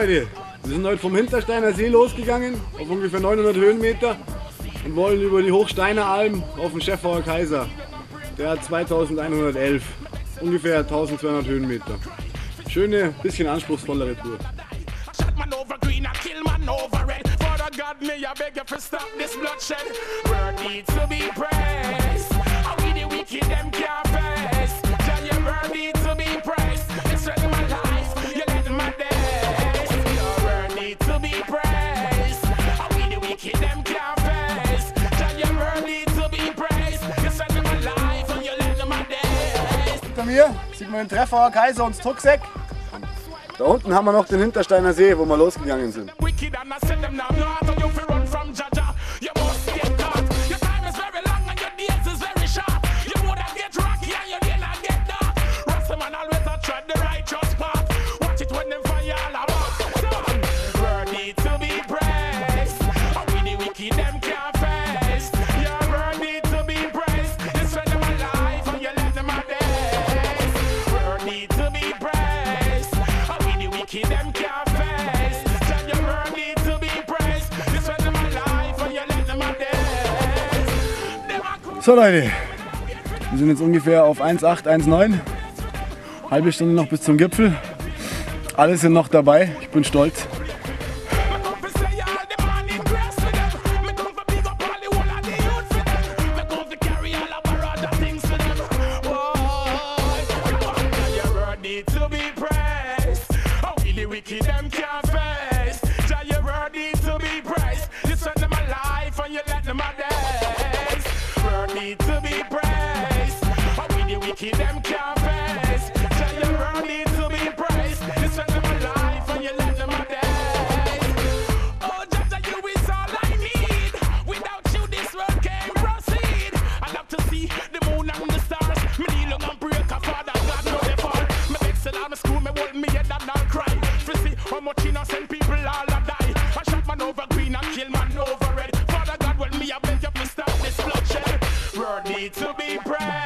Leute, wir sind heute vom Hintersteiner See losgegangen, auf ungefähr 900 Höhenmeter und wollen über die Hochsteiner Alm auf den Schäferer Kaiser. Der hat 2111, ungefähr 1200 Höhenmeter. Schöne, bisschen anspruchsvollere Tour. mir. Sieht man den Treffer Kaiser und Tuxek. Da unten haben wir noch den Hintersteiner See, wo wir losgegangen sind. Yankee them can't face. Then you burn need to be praised. You spend them alive and you let them at this. So Leute, wir sind jetzt ungefähr auf 1,8, 1,9. Halbe Stunde noch bis zum Gipfel. Alle sind noch dabei. Ich bin stolz. wicked them can't face. Jah, you're worthy to be praised. You send them a life and you let them a days. Worthy to be praised. How we the wicked them can't to be proud.